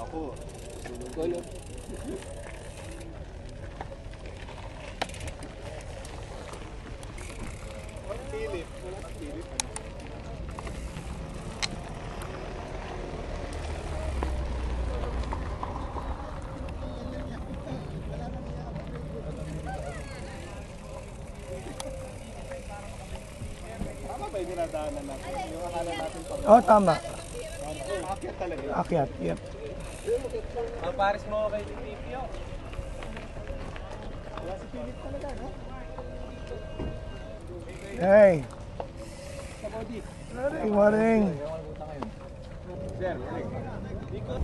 Ako. Yung akala natin pag Oh, tama. Akyat talaga. Akyat, yep. Ang pares mo kay Titipio. Wala si pilit talaga, no? Hey, Sa body. good morning. Sir, balik. Ikot.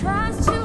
tries to